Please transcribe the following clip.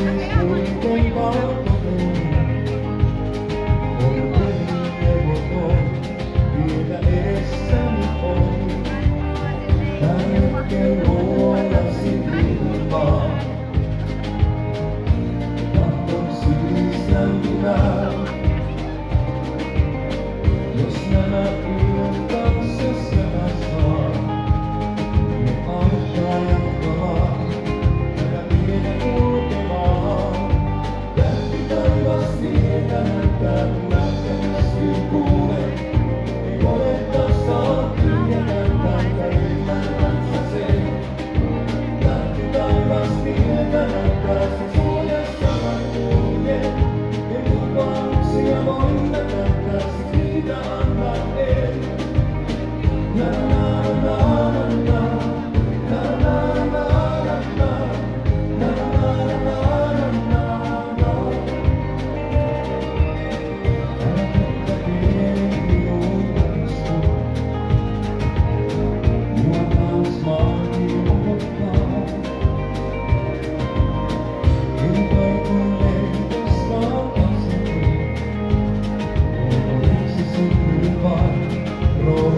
going, going, going, Remember